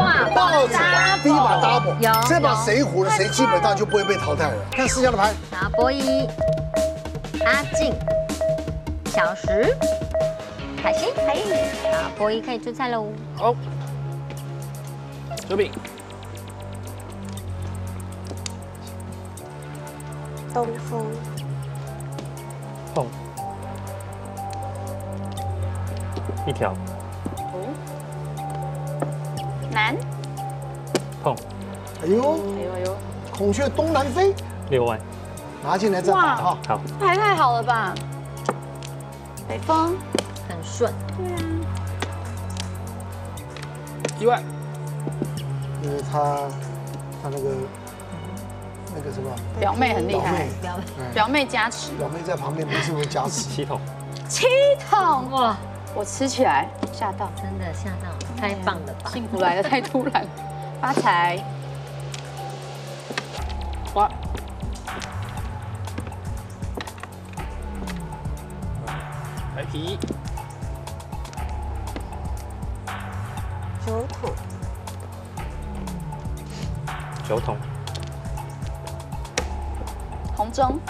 哇，抱着第一把 double，有。这把有谁胡了，谁基本上就不会被淘汰了。看四下的牌，好，博一、阿静、小石、海星，可以。好，博一可以出菜喽。好，九饼，东风，碰，一条南，碰。哎呦，哎呦哎呦，孔雀东南飞，六万，拿进来再打哈。好，牌太好了吧？北风，很顺，对啊。一万，因为他他那个那个什么。表妹很厉害。表妹，，表妹。加持，表妹在旁边没事会加持。七筒，七桶，哇，我吃起来吓到，真的吓到，太棒了吧！幸福来的太突然，发财，花，白皮，九筒，九筒，红中，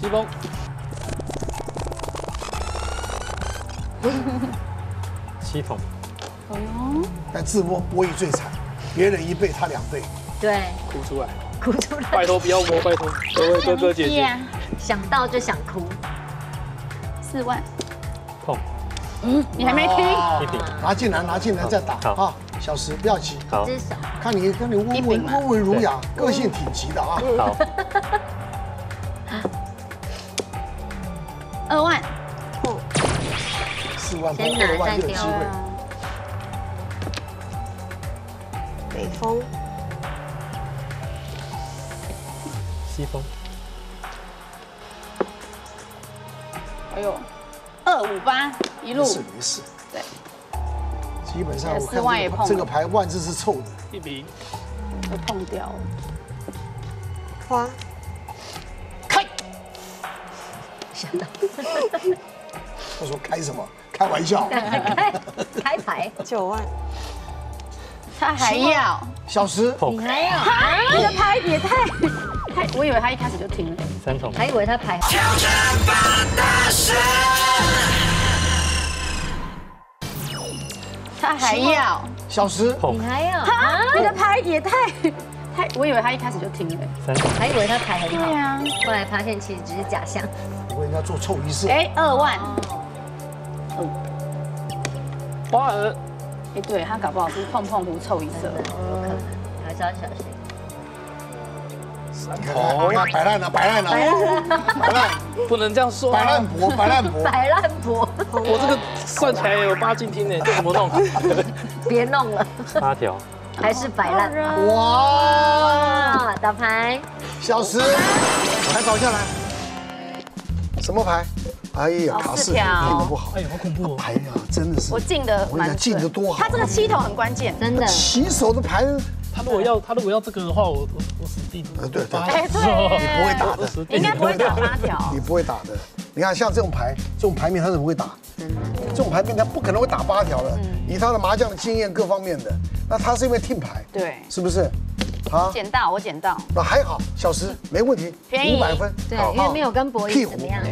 西风，七筒，哎呦，但自摸博弈最惨，别人一倍他两倍。对，哭出来，哭出来，拜托不要摸，拜托，各位哥哥姐姐，呀，想到就想哭。四万，嗯，你还没听？一顶，拿进来，拿进来再打。好。啊！小石不要急，好，至少看你看你温文温文儒雅，个性挺急的啊。好，二万，四万碰先拿二万就有机会。北风，西风，哎呦，二五八，一路。没事没事，对，基本上我四万也碰了看这个牌这个牌万字是臭的。一瓶，都碰掉了。花，他说开什么？开玩笑。开开牌，九万，他还要，小石你，还要，你的牌也太太，我以为他一开始就停了。三筒，还以为他牌他还要，小石你，还有，啊，你的牌也太太，我以为他一开始就停了。三筒，还以为他牌很好，对啊，后来发现其实只是假象。我人家做凑一色，哎，二万，花儿，哎，对他搞不好是碰碰胡臭一色。真。的有可能，还是要小心。你看看你看摆烂了，摆烂了，摆烂，不能这样说啊。摆烂，婆，摆烂婆。摆烂婆，我这个算起来也有八进厅呢，这怎么弄？别弄了，八条，还是摆烂。哇，啊，打牌，小石，牌倒下来，什么牌？哎呀，哦卡式四条拼的不好，哎呀，好恐怖哦！牌呀，真的是我进的我跟你讲，进的多好他。这个七筒很关键。真的起手的牌，他如果要他如果要这个的话，我我我死定了。呃对对哎，对，你不会打的，应该不会打八条你。不会打的。你看像这种牌，这种牌面他怎么会打？真的，这种牌面他不可能会打八条的，以他的麻将的经验各方面的，那他是因为听牌，对，是不是？啊，捡到我捡到，那还好，小石没问题，便宜。五百分，对，因为没有跟博弈怎么样。